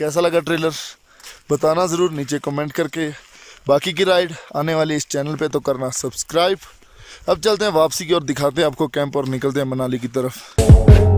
कैसा लगा ट्रेलर? बताना ज़रूर नीचे कमेंट करके। बाकी की राइड आने वाली इस चैनल पे तो करना सब्सक्राइब। अब चलते हैं वापसी की और दिखाते हैं आपको कैंप और निकलते हैं मनाली की तरफ़।